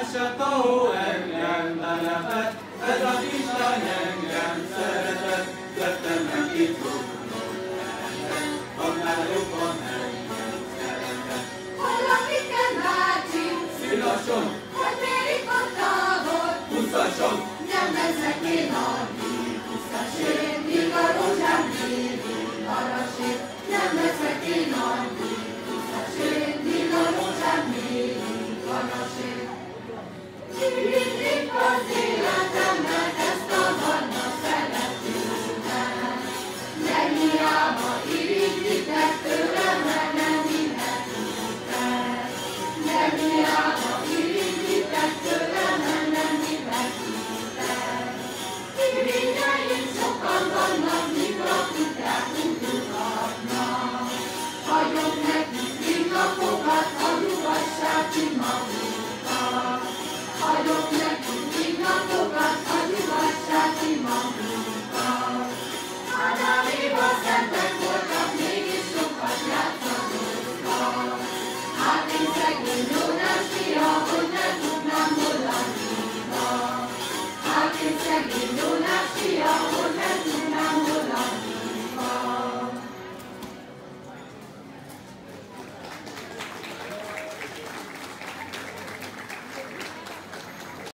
أشقه أن ينطلقت